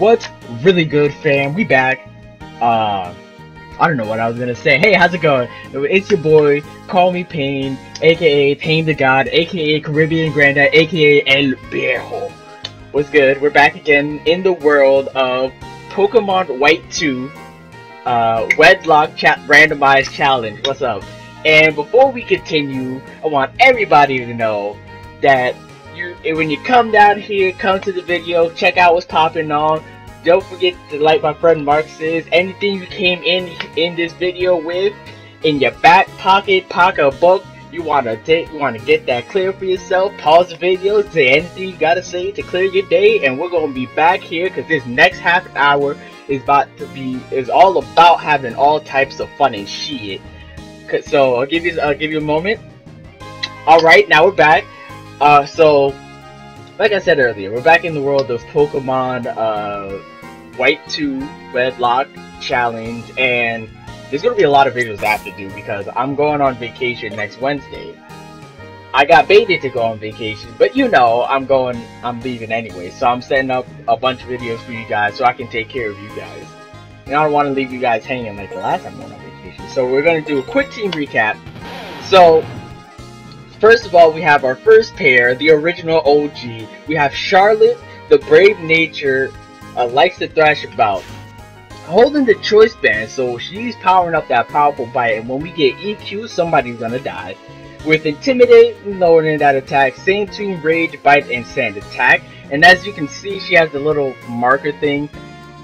What's really good, fam? We back. Uh, I don't know what I was gonna say. Hey, how's it going? It's your boy, Call Me Pein, aka Pein the God, aka Caribbean Granddad, aka El Viejo. What's good? We're back again in the world of Pokemon White 2, uh, Wedlocke cha Randomized Challenge. What's up? And before we continue, I want everybody to know that you, when you come down here, come to the video, check out what's popping on. Don't forget to like my friend Mark says, anything you came in in this video with, in your back pocket, pocketbook, you wanna take, you wanna get that clear for yourself. Pause the video, say anything you gotta say to clear your day, and we're gonna be back here because this next half hour is about to be is all about having all types of fun and shit. So I'll give you I'll give you a moment. All right, now we're back. Uh, so like I said earlier, we're back in the world of Pokemon uh, White 2 Wedlocke Challenge, and there's gonna be a lot of videos I have to do because I'm going on vacation next Wednesday. I got baited to go on vacation, but you know I'm going, I'm leaving anyway, so I'm setting up a bunch of videos for you guys so I can take care of you guys. And I don't want to leave you guys hanging like the last time I went on vacation. So we're gonna do a quick team recap. So First of all, we have our first pair, the original OG. We have Charlotte, the brave nature, uh, likes to thrash about. Holding the choice band, so she's powering up that powerful bite, and when we get EQ, somebody's gonna die. With Intimidate, lowering that attack, same between Rage, Bite, and Sand attack. And as you can see, she has the little marker thing.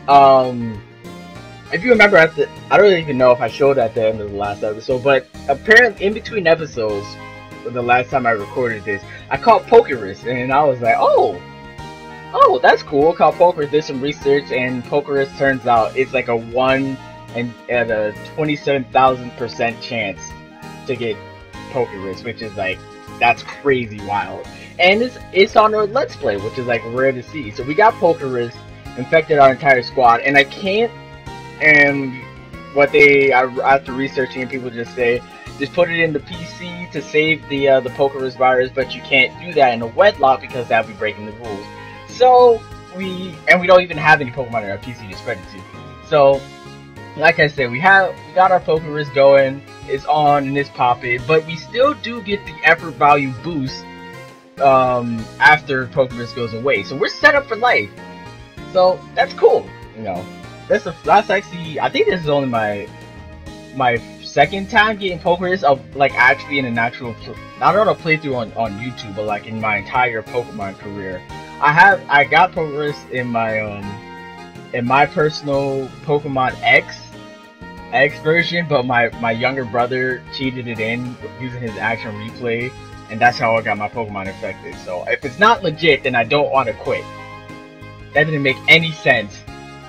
Um, if you remember, at the, I don't even know if I showed at the end of the last episode, but apparently in between episodes, the last time I recorded this, I caught Pokerus, and I was like, oh, oh, that's cool. Caught Pokerus, did some research, and Pokerus turns out it's like a one and at a twenty-seven thousand percent chance to get Pokerus, which is like that's crazy wild. And it's it's on our Let's Play, which is like rare to see. So we got Pokerus, infected our entire squad, and I can't. And what they I, after researching, people just say just put it in the PC to save the uh, the Pokerus virus, but you can't do that in a Wedlocke because that would be breaking the rules. So we and we don't even have any Pokemon in our PC to spread it to. So like I said, we have we got our Pokerus going. It's on and it's popping, but we still do get the effort value boost um, after Pokerus goes away. So we're set up for life. So that's cool. You know, that's the that's actually I think this is only my my second time getting Pokerus of like actually in an actual not on a playthrough on, on YouTube, but like in my entire Pokemon career. I have I got Pokerus in my um in my personal Pokemon X X version, but my my younger brother cheated it in using his action replay, and that's how I got my Pokemon infected. So if it's not legit, then I don't want to quit. That didn't make any sense.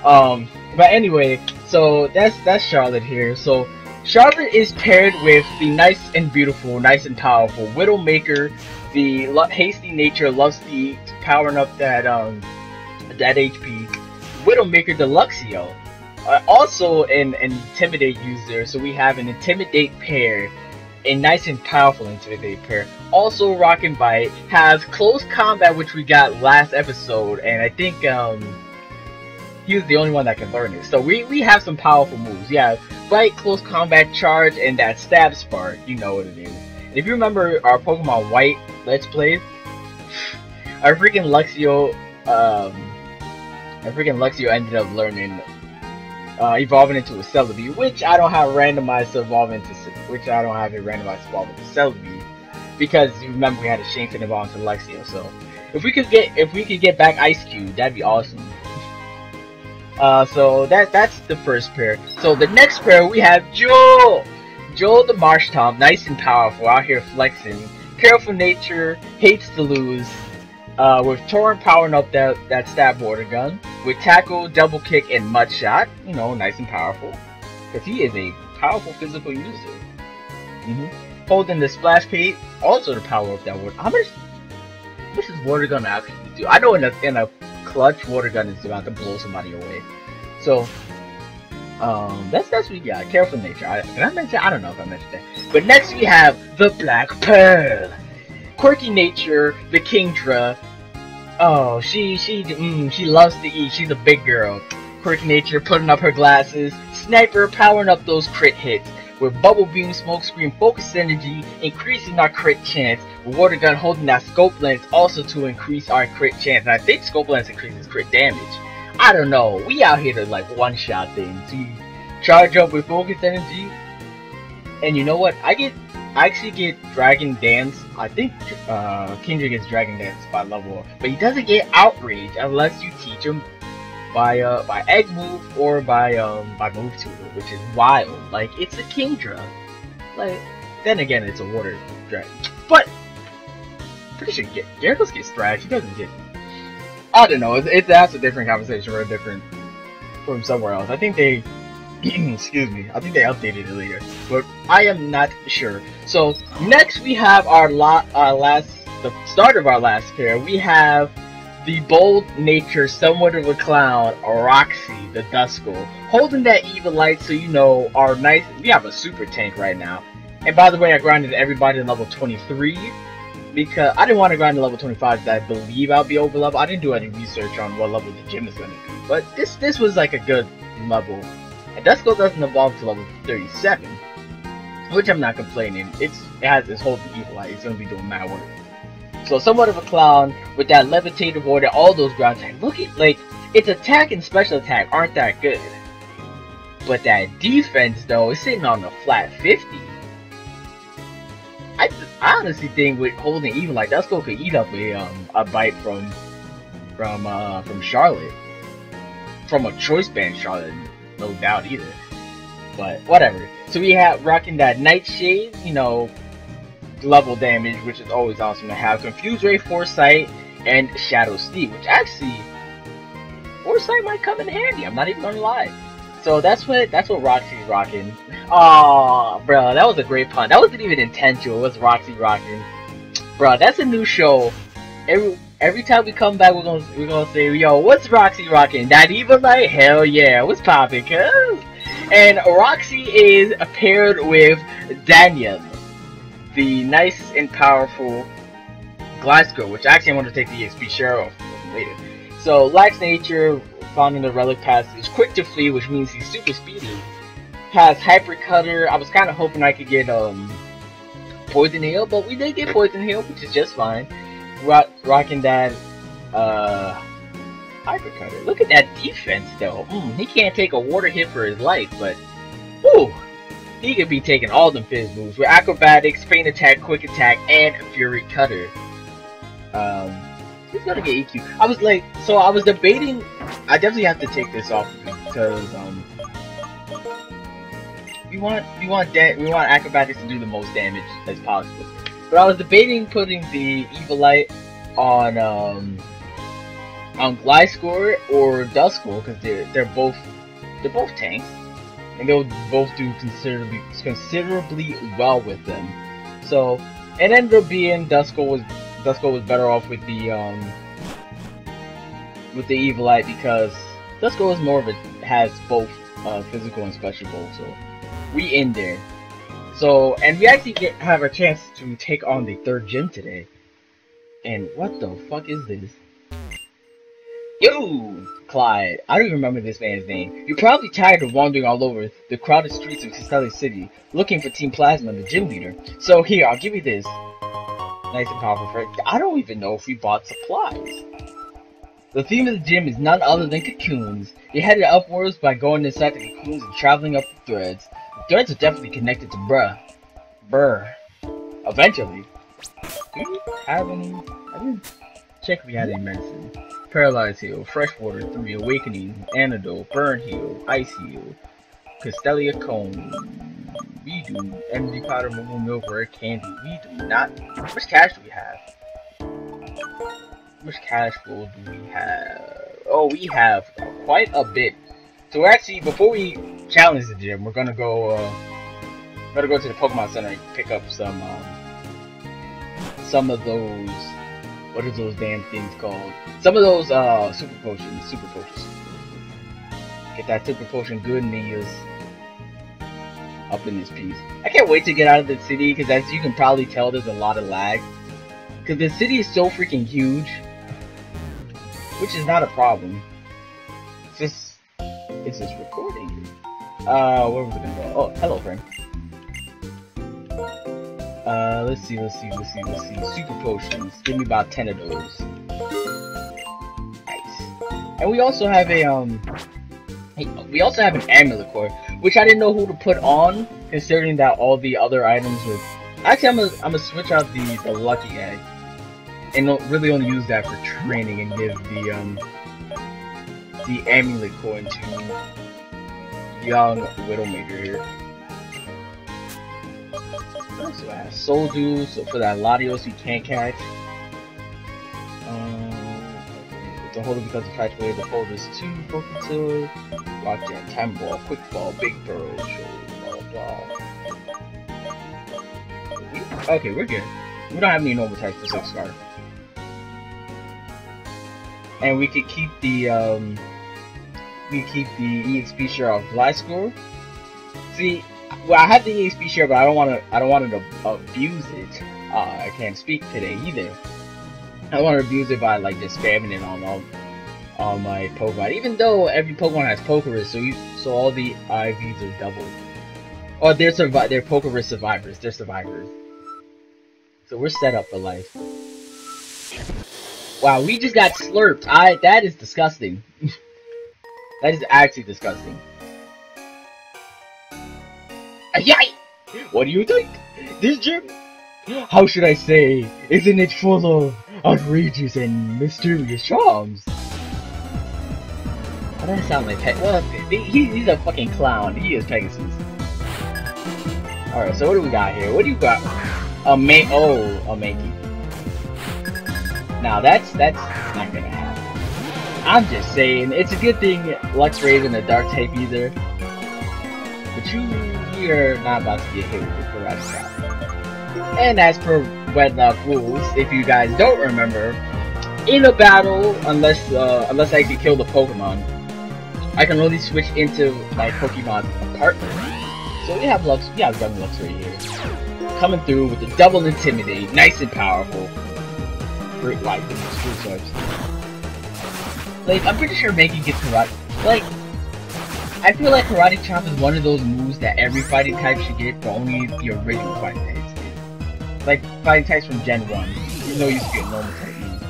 Um, but anyway, so that's that's Charlotte here. So Charlotte is paired with the nice and beautiful, nice and powerful Widowmaker. The hasty nature loves eat, powering up that um that HP. Widowmaker Deluxio. Uh, also an, an Intimidate user, so we have an Intimidate pair, a nice and powerful Intimidate pair. Also Rock and Bite has close combat, which we got last episode, and I think um he was the only one that can learn it. So we, we have some powerful moves. Yeah, Bite, Close Combat Charge, and that Stab Spark. You know what it is. If you remember our Pokemon White Let's Play, our freaking Luxio, um, our freaking Luxio ended up learning, uh, evolving into a Celebi, which I don't have randomized to evolve into, which I don't have it randomized to evolve into Celebi, because you remember we had a Shinken evolve into Luxio, so if we could get, if we could get back Ice Cube, that'd be awesome. Uh, so that that's the first pair. So the next pair we have Joel. Joel the Marshtomp, nice and powerful, out here flexing. Careful nature, hates to lose. Uh, with Torrent powering up that, that stab water gun. With tackle, double kick, and mud shot. You know, nice and powerful. Because he is a powerful physical user. Mm -hmm. Holding the splash pad, also the power of that water. How much, how much does water gun actually do? I know in a, in a clutch water gun is about to blow somebody away. So, um, that's that's what we got. Careful nature. I, I mention? I don't know if I mentioned that. But next we have the Black Pearl. Quirky nature, the Kingdra. Oh, she she mm, she loves to eat. She's a big girl. Quirky nature, putting up her glasses. Sniper, powering up those crit hits. With bubble beam, smoke screen, focus energy, increasing our crit chance. with Water gun holding that scope lens also to increase our crit chance. And I think scope lens increases crit damage. I don't know. We out here to like one shot things. You charge up with focus energy. And you know what? I get I actually get Dragon Dance. I think uh, Kingdra gets Dragon Dance by level, but he doesn't get Outrage unless you teach him by uh by Egg Move or by um by Move Tutor, which is wild. Like it's a Kingdra. Like then again, it's a Water Dragon, but pretty sure get Gyarados gets Thrash. He doesn't get. I don't know. It's, it's that's a different conversation or a different from somewhere else. I think they excuse me, I think they updated it later, but I am not sure. So next we have our, la our last, the start of our last pair. We have the bold nature, somewhat of a clown, Roxy, the Duskull, holding that Eviolite So you know our nice. We have a super tank right now. And by the way, I grinded everybody in level 23 because I didn't want to grind to level 25 that I believe I'll be over level. I didn't do any research on what level the gym is to be, but this this was like a good level and Duskull doesn't evolve to level 37, which I'm not complaining. It's it has this whole Eviolite, It's gonna be doing mad work. So somewhat of a clown with that levitative order, all those ground attacks. Look at like its attack and special attack aren't that good. But that defense though is sitting on a flat 50. I, I honestly think with holding even like that Duskull could eat up a um a bite from from uh from Charlotte. From a choice band Charlotte no doubt either. But whatever. So we have rocking that Nightshade, you know, level damage, which is always awesome to have. Confuse Ray, Foresight, and Shadow Sneak, which actually Foresight might come in handy. I'm not even gonna lie. So that's what that's what Roxy's rocking. Oh, bro, that was a great pun. That wasn't even intentional. It was Roxy rocking, bro. That's a new show. Every every time we come back, we're gonna we're gonna say, "Yo, what's Roxy rocking? That like Hell yeah, what's popping?" Cause and Roxy is paired with Daniel, the nice and powerful Gliscor, which I actually want to take the EXP share off later. So Lax Nature, found in the Relic Passage, quick to flee, which means he's super speedy. Has Hyper Cutter. I was kind of hoping I could get um Poison Heal, but we did get Poison Heal, which is just fine rock, rocking that uh, hyper cutter. Look at that defense, though. Mm, he can't take a water hit for his life, but whoo, he could be taking all them fizz moves with acrobatics, feint attack, quick attack, and fury cutter. Um, he's gonna get EQ. I was like, so I was debating. I definitely have to take this off because um, we want we want that we want acrobatics to do the most damage as possible. But I was debating putting the Eviolite on um on Gliscor or Duskull because they're they're both they're both tanks and they'll both do considerably considerably well with them. So it ended up being Duskull was Duskull was better off with the um with the Eviolite because Duskull is more of a has both uh, physical and special both, so we in there. So, and we actually get have a chance to take on the third gym today. And what the fuck is this? Yo, Clyde. I don't even remember this man's name. You're probably tired of wandering all over the crowded streets of Castelia City, looking for Team Plasma, the gym leader. So here, I'll give you this. Nice and powerful friend. I don't even know if we bought supplies. The theme of the gym is none other than cocoons. You're headed upwards by going inside the cocoons and traveling up the threads. The Threads are definitely connected to bruh. Brr. Eventually. Do we have any? I didn't check if we had any medicine. Paralyze heal, freshwater, three awakening, antidote, burn heal, ice heal, Castelia cone. We do energy powder, moo milk, rare candy. We do not. How much cash do we have? How much cash flow do we have? Oh, we have quite a bit. So actually, before we challenge the gym. We're gonna go, uh, gonna go to the Pokemon Center and pick up some, um, some of those. What are those damn things called? Some of those uh, super potions. Super potions. Get that super potion good meals up in this piece. I can't wait to get out of the city because as you can probably tell, there's a lot of lag. Because the city is so freaking huge which is not a problem. It's just, it's just recording. Uh, where was it gonna go? Oh, hello, friend. Uh, let's see, let's see, let's see, let's see. Super potions. Give me about 10 of those. Nice. And we also have a, um, we also have an amulet coin, which I didn't know who to put on, considering that all the other items were... Actually, I'm gonna, I'm gonna switch out the, the lucky egg, and really only use that for training and give the, um, the amulet coin to young Widowmaker here. So I have Soul so for that Latios you can't catch. Um, the holder becomes a catch away, the holder is 2 Poketools, Rock Jam, Time Ball, Quick Ball, Big Burrow, blah blah. Okay, we're good. We don't have any normal types for 6 star. And we could keep the, um, we keep the EXP share of Gliscor. See, well, I have the EXP share, but I don't want to. I don't want to abuse it. Uh, I can't speak today either. I want to abuse it by like just spamming it on all, all my Pokemon. Even though every Pokemon has Pokerus, so you, so all the IVs are doubled. Oh, they're survi they're Pokerus survivors. They're survivors. So we're set up for life. Wow, we just got slurped. I that is disgusting. that is actually disgusting. What do you think? This gym? How should I say? Isn't it full of outrageous and mysterious charms? Does that sound like Pe Well, he, he's a fucking clown. He is Pegasus. Alright, so what do we got here? What do you got? A May- Oh, a Mankey. Now that's, that's not gonna happen. I'm just saying, it's a good thing Luxray isn't a dark type either. But you you're not about to get hit with the karate chop. And as per Wedlocke rules, if you guys don't remember, in a battle, unless uh, unless I can kill the Pokemon, I can only switch into my Pokemon partner. So we have Lux, we have Lux right here, coming through with the double intimidate, nice and powerful. Great life, screw swipes. Like I'm pretty sure Mankey gets karate. Like I feel like Karate Chop is one of those moves that every fighting type should get, but only the original fighting types get. Like fighting types from Gen 1. You know you to get normal type moves.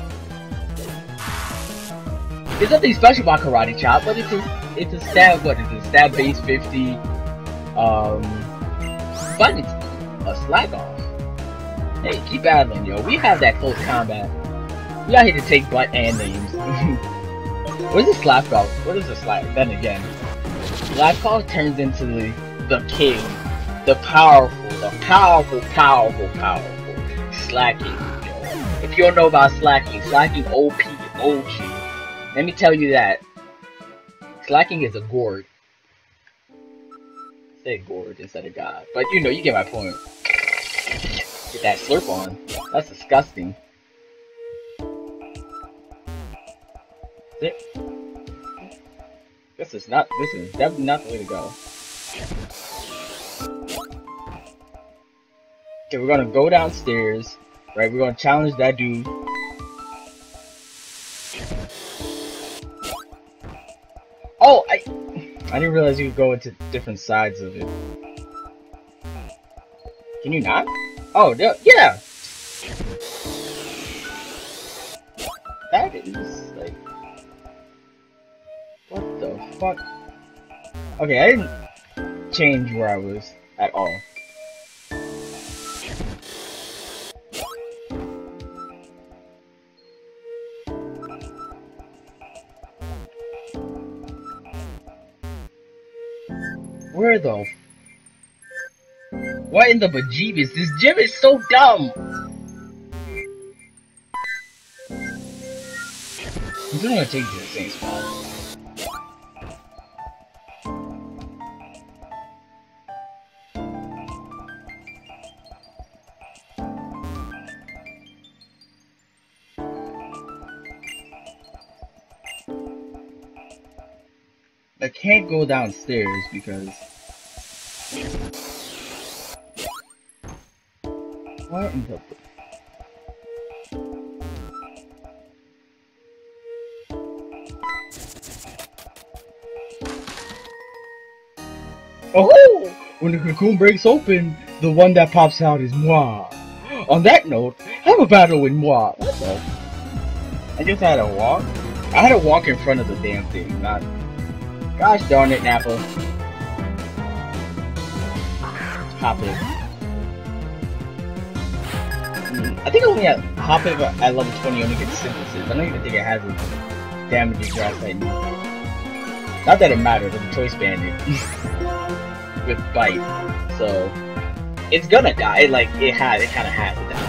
There's nothing special about Karate Chop, but it's a it's a stab what is it? Stab base 50 um but it's a slag off. Hey, keep battling, yo. We have that close combat. We out here to take butt and names. what is a slap off? What is a slap? Then again. Blackhawk turns into the, the king, the powerful, the powerful, powerful, powerful, Slaking. If you don't know about Slaking, Slaking OP, OG. Let me tell you that. Slacking is a gourd. Say gourd instead of god. But you know, you get my point. Get that slurp on. That's disgusting. Sit. This is not, this is definitely not the way to go. Okay, we're gonna go downstairs, right? We're gonna challenge that dude. Oh, I, I didn't realize you could go into different sides of it. Can you not? Oh, yeah! That is, fuck? Okay, I didn't change where I was at all. Where the? What in the bejeebus? This gym is so dumb! I'm just gonna take you to the same spot. can't go downstairs because... What in the... Oh! When the cocoon breaks open, the one that pops out is moi. On that note, have a battle with moi. What the? I just had a walk. I had a walk in front of the damn thing, not Gosh darn it, Nappa. Hoppip. Hmm, I think only at Hoppip at level 20 only gets synthesis. I don't even think it has a damaging grass type. Not that it matters, I'm choice bandit. With bite. So it's gonna die. Like it had it kinda has to die.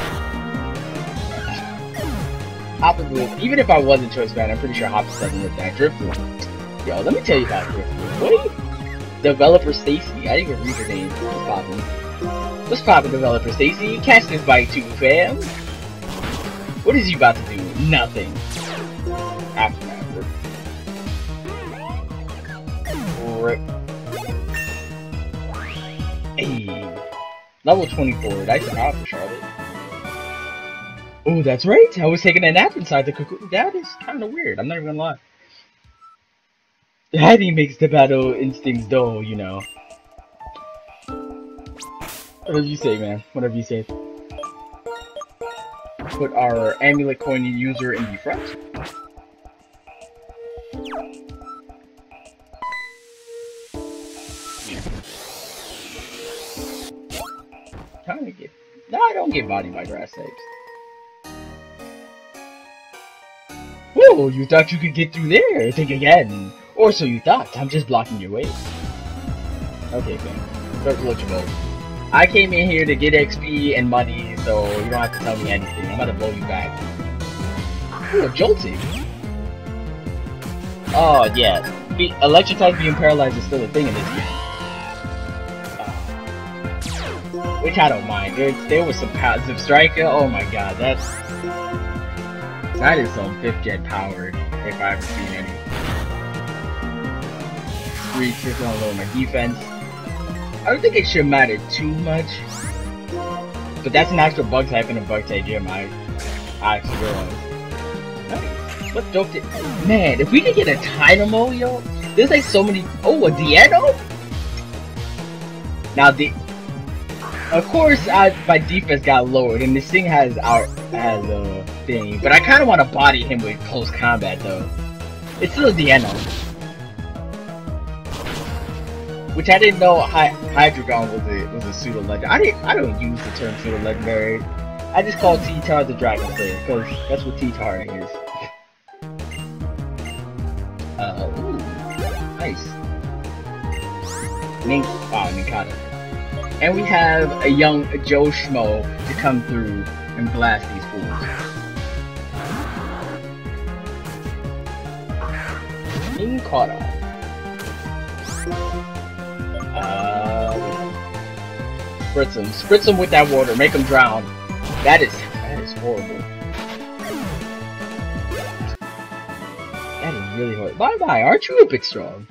Hoppip even if I wasn't choice bandit, I'm pretty sure Hoppip doesn't live that. Driftwood. Yo, let me tell you about this. What? Developer Stacy. I didn't even read her name. What's poppin'? What's poppin', developer Stacy? Catch this bite too, fam. What is you about to do? Nothing. Aftermath. Rip. Hey. Level 24. Nice job for Charlotte. Oh, that's right. I was taking a nap inside the cocoon. That is kind of weird. I'm not even gonna lie. Hattie makes the battle instincts dull, you know. Whatever you say, man. Whatever you say. Put our amulet coin user in the front. Kind of get. No, I don't get bodied by grass types. Whoa, you thought you could get through there? Think again. Or so you thought. I'm just blocking your way. Okay, fam. Start legible. I came in here to get XP and money, so you don't have to tell me anything. I'm gonna blow you back. Ooh, a Joltik. Oh, yeah. Be Electrotite being paralyzed is still a thing in this game. Ah. Which I don't mind. There, there was some passive striker. Oh my god, that's that is some fifth gen powered if I ever seen any. Three just gonna lower my defense. I don't think it should matter too much. But that's an extra bug type in a bug type gym, I, I actually realized. What dope did Man, if we could get a Dynamo, yo, there's like so many oh a Deino? Now the of course, I, my defense got lowered, and this thing has our has a thing. But I kind of want to body him with close combat, though. It's still a Deino. Which I didn't know Hy Hydreigon was a was a pseudo legend. I didn't I don't use the term pseudo legendary. I just call T-Tar the Dragon Slayer because that's what T-Tar is. Uh, ooh, nice. Nink, wow, Nincada. And we have a young Joe Schmo to come through and blast these fools. Nincada. Spritz them. Spritz them with that water. Make them drown. That is, that is horrible. That is really horrible. Bye bye, aren't you a bit strong?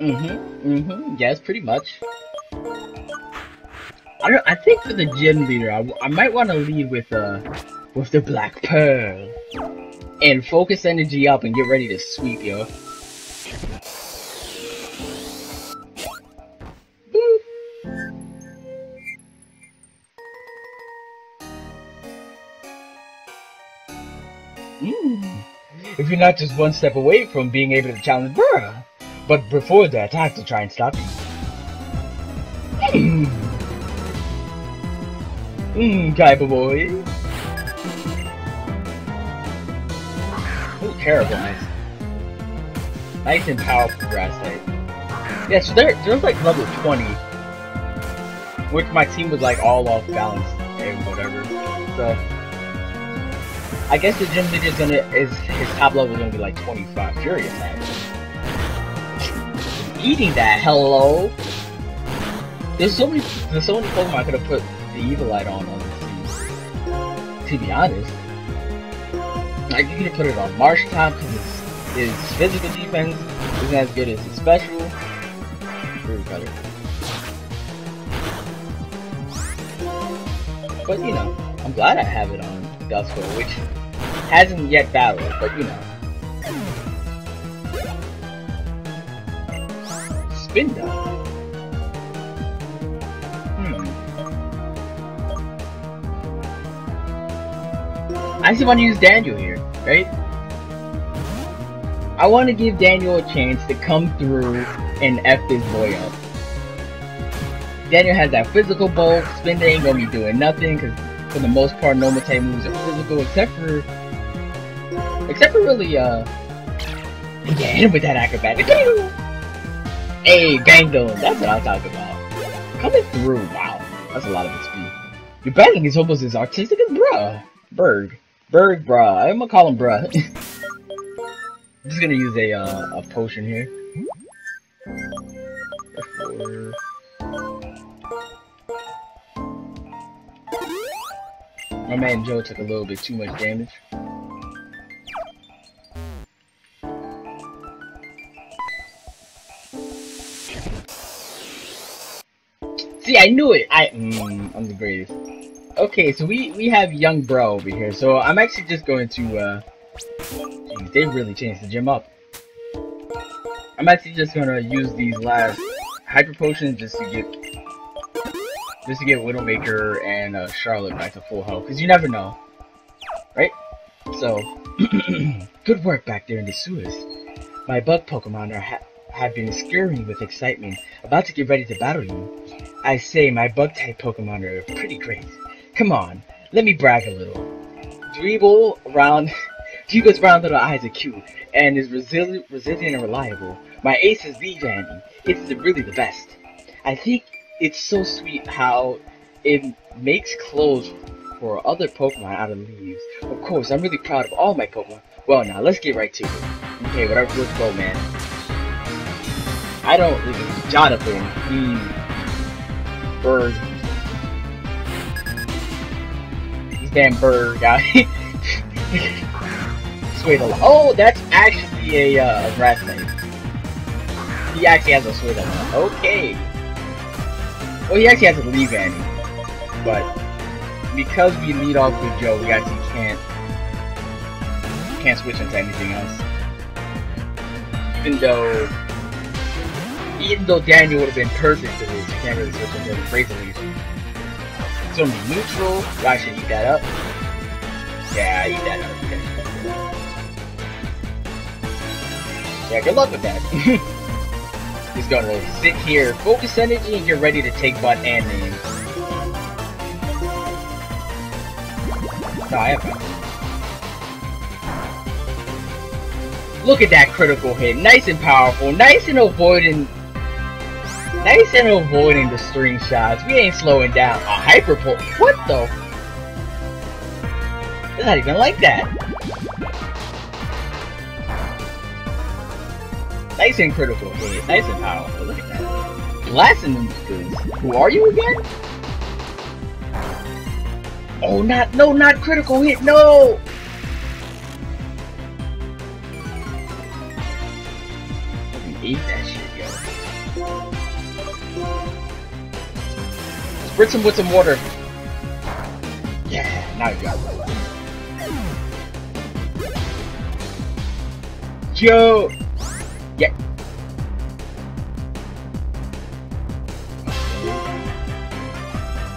Mm-hmm, mm-hmm, yes, pretty much. I don't, I think for the gym leader, I, I might want to lead with, uh, with the Black Pearl. And focus energy up and get ready to sweep, yo. If you're not just one step away from being able to challenge Burgh. But before that, I have to try and stop you. Mmm. Kaiba boy. Ooh, terrible, nice. Nice and powerful grass type. Yeah, so they're, they're like level 20. Which my team was like all off balance and whatever. So I guess the gym leader is gonna is his top level is gonna be like 25 Furious actually eating that. Hello. There's so many. There's so many Pokemon I could have put the Eviolite on on this team. To be honest, like you could have put it on Marshtomp because its, its physical defense isn't as good as its special. Very better. But you know, I'm glad I have it on Duskull, which hasn't yet battled, but you know. Spinda. Hmm. I just want to use Daniel here, right? I want to give Daniel a chance to come through and F this boy up. Daniel has that physical bulk, Spinda ain't gonna be doing nothing, because for the most part, normal type moves are physical, except for... Except for really, uh... Yeah, hit him with that acrobatic. Hey, Gango, that's what I'm talking about. Coming through, wow. That's a lot of speed. Your batting is almost as artistic as bruh. Burgh. Burgh, bruh. I'm gonna call him bruh. I'm just gonna use a uh, a potion here. My man Joe took a little bit too much damage. See, I knew it! I- mm, I'm the greatest. Okay, so we, we have young bro over here, so I'm actually just going to, uh, Jeez, they really changed the gym up. I'm actually just gonna use these last hyper potions just to get just to get Widowmaker and uh, Charlotte back to full health, because you never know, right? So, good work back there in the sewers. My bug Pokemon are ha have been scurrying with excitement, about to get ready to battle you. I say my bug type Pokemon are pretty great. Come on, let me brag a little. Dwebble around Hugo's round little eyes are cute and is resilient, resilient and reliable. My ace is the Vandy. It's really the best. I think it's so sweet how it makes clothes for other Pokemon out of leaves. Of course, I'm really proud of all my Pokemon. Well, now let's get right to it. Okay, whatever, let's go, man. I don't. Jonathan. Hmm. Bird. This damn bird guy. Swadloon. Oh, that's actually a, uh, grass type. He actually has a Swadloon. Okay. Well, he actually has a Leavanny. But because we lead off with Joe, we actually can't can't switch into anything else. Even though even though Daniel would have been perfect for this, can't really switch into the Razor Leaf. It's gonna neutral. I should eat that up. Yeah, I eat that up. Okay. Yeah, good luck with that. He's gonna sit here, focus energy, and get ready to take butt and name. No, oh, I have Look at that critical hit. Nice and powerful. Nice and avoiding... Nice and avoiding the string shots. We ain't slowing down. A hyper pull. What the? It's not even like that. Nice and critical hit. Nice and powerful. Look at that. Blasting them Who are you again? Oh, not, no, not critical hit, no! Spritz him with some water. Yeah, now you got it. Joe! Yeah.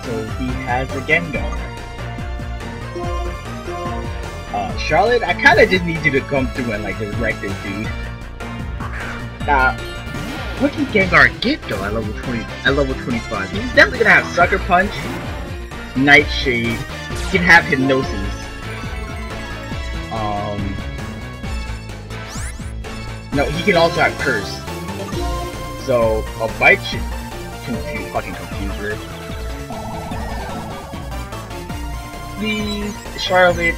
So he has a Gengar. Uh, Charlotte, I kind of just need you to come through and like direct this dude. Now, what can Gengar get though at level 20? At level 25, he's definitely gonna have Sucker Punch, Nightshade. He can have Hypnosis. Um No, he can also have Curse. So, a bite should confuse, fucking confuse her. Please, Charlotte,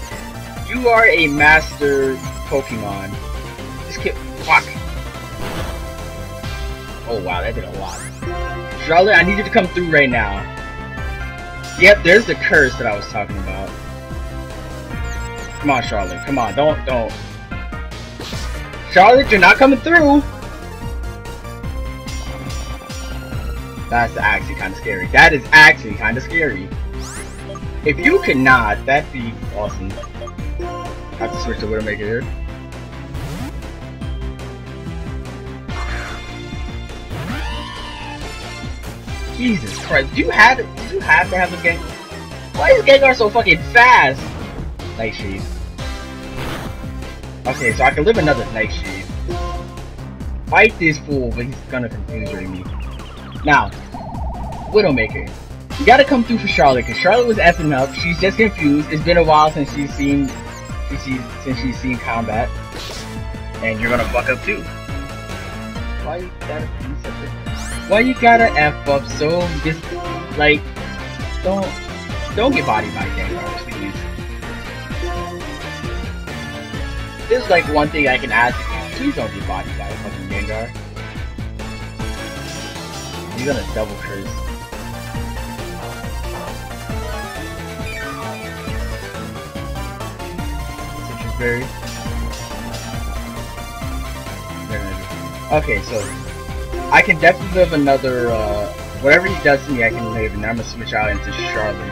you are a master Pokemon. Oh wow, that did a lot. Charlotte, I need you to come through right now. Yep, there's the curse that I was talking about. Come on, Charlotte. Come on, don't, don't. Charlotte, you're not coming through. That's actually kind of scary. That is actually kind of scary. If you could not, that'd be awesome. I have to switch to Widowmaker here. Jesus Christ, do you have it? Do you have to have a Gengar? Why is Gengar so fucking fast? Nightshade. Okay, so I can live another Nightshade. Fight this fool, but he's gonna confuse me. Now, Widowmaker. You gotta come through for Charlotte, because Charlotte was effing up. She's just confused. It's been a while since she's seen since she's, since she's seen combat. And you're gonna fuck up too. Why you gotta be such a why you gotta F up so just like don't don't get bodied by Gengar, please. This is like one thing I can ask you. Please don't get bodied by a fucking Gengar. You're gonna double curse. Sitrus berry. Okay, so I can definitely live another, uh, whatever he does to me, I can live, and I'm gonna switch out into Charlotte.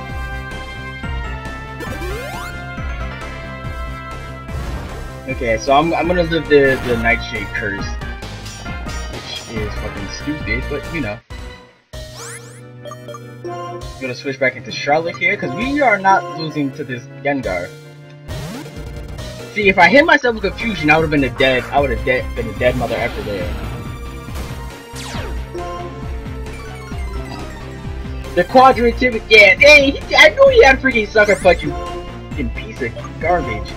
Okay, so I'm, I'm gonna live the, the Nightshade Curse, which is fucking stupid, but you know. I'm gonna switch back into Charlotte here, because we are not losing to this Gengar. See, if I hit myself with confusion, I would have been a dead. I would have dead, been a dead mother ever there. The quadratic, yeah, hey, I knew he had freaking sucker punch you, fucking piece of garbage.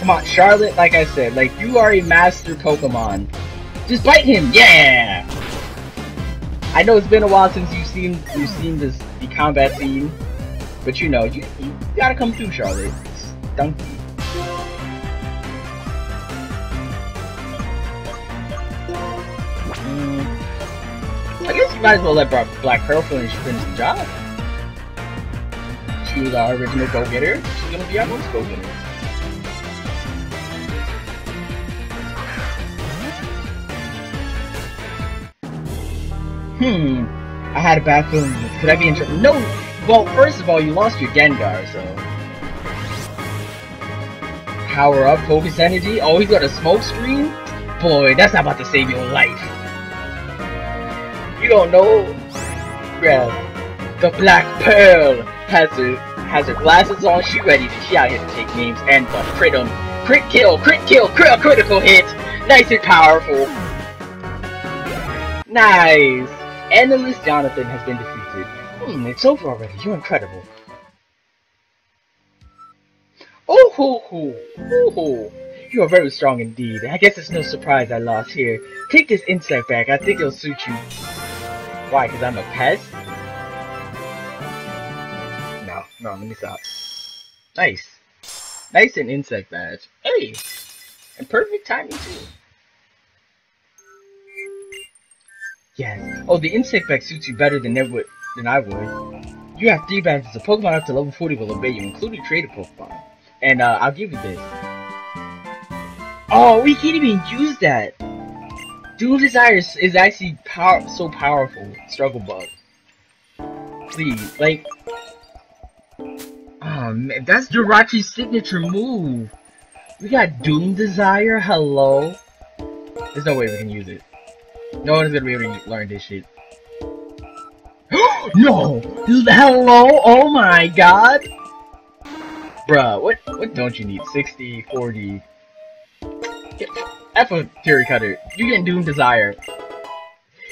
Come on, Charlotte, like I said, like, you are a master Pokemon. Just bite him, yeah! I know it's been a while since you've seen you've seen this the combat scene, but you know you, you gotta come through, Charlotte. It's donkey. Might as well let Black Pearl finish, finish the job. She was our original go-getter. She's gonna be our next go-getter. Hmm. I had a bad feeling. Could I be in trouble? No! Well, first of all, you lost your Gengar, so... Power up, focus energy? Oh, he's got a smoke screen? Boy, that's not about to save your life. You don't know? Bruh. The Black Pearl has her, has her glasses on. She ready to, she out here to take names and but crit. Crit kill, crit kill, crit critical hit. Nice and powerful. Nice. Analyst Jonathan has been defeated. Hmm, it's over already. You're incredible. Oh ho ho! Oh ho! You are very strong indeed. I guess it's no surprise I lost here. Take this insect back. I think it'll suit you. Why? Because I'm a pest? No, no, let me stop. Nice. Nice and insect badge. Hey! And perfect timing too. Yes. Oh, the insect bag suits you better than would than I would. You have three badges. A Pokemon up to level 40 will obey you, including traded Pokemon. And uh, I'll give you this. Oh, we can't even use that. Doom Desire is actually power so powerful. Struggle Bug. Please, like... Oh man, that's Jirachi's signature move. We got Doom Desire, hello? There's no way we can use it. No one's gonna be able to learn this shit. no! Hello? Oh my god! Bruh, what what don't you need? 60, 40... F a Fury Cutter. You get Doom Desire.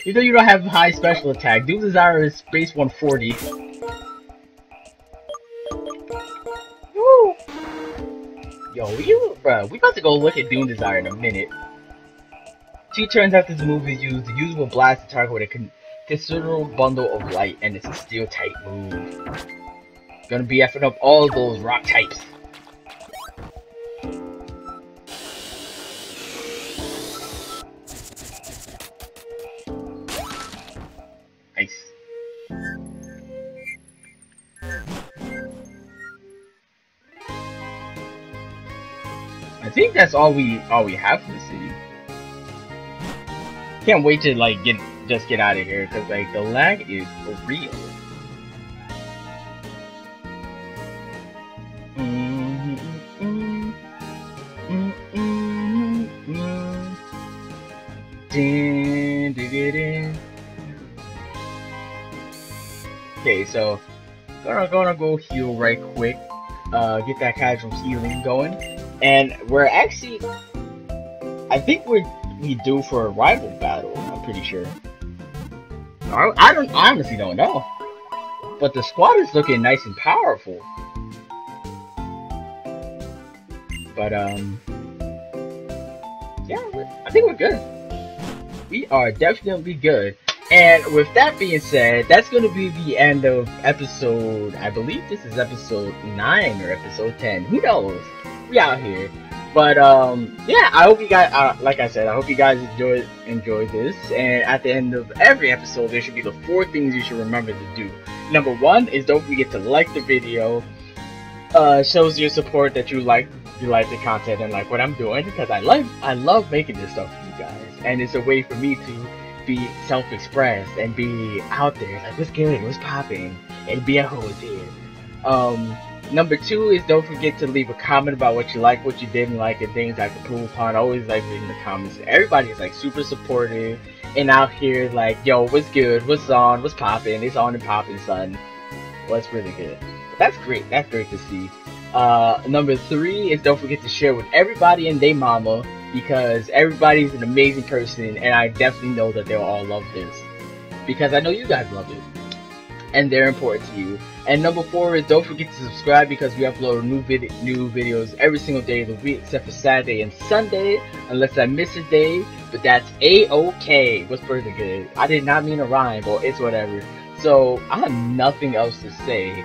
Even though you don't have high special attack, Doom Desire is base 140. Woo! Yo, you, bro, we about to go look at Doom Desire in a minute. Two turns after this move is used, the user will blast the target with a considerable bundle of light, and it's a steel type move. Gonna be effing up all those rock types. That's all we all we have for the city. Can't wait to like get just get out of here because like the lag is real. Okay, so gonna gonna go heal right quick. Uh, get that casual healing going, and we're actually, I think we're we due for a rival battle. I'm pretty sure. I, I don't I honestly don't know, but the squad is looking nice and powerful. But um, yeah, I think we're good. We are definitely good. And with that being said, that's going to be the end of episode, I believe this is episode 9 or episode 10. Who knows? We out here. But, um, yeah, I hope you guys, uh, like I said, I hope you guys enjoy, enjoy this. And at the end of every episode, there should be the four things you should remember to do. Number one is don't forget to like the video. Uh, shows your support that you like, you like the content and like what I'm doing because I like, I love making this stuff for you guys. And it's a way for me to be self-expressed and be out there. Like, what's good? What's popping? And be a host here. Um, number two is don't forget to leave a comment about what you like, what you didn't like, and things I can improve upon. I always like reading the comments. Everybody is like super supportive and out here like, yo, what's good? What's on? What's popping? It's on and popping, son. What's really good? That's great. That's great to see. Uh, number three is don't forget to share with everybody and their mama because everybody's an amazing person and I definitely know that they'll all love this because I know you guys love it and they're important to you. And number four is don't forget to subscribe because we upload new vid new videos every single day of the week except for Saturday and Sunday unless I miss a day. But that's a-okay. What's pretty good? I did not mean a rhyme, but it's whatever. So I have nothing else to say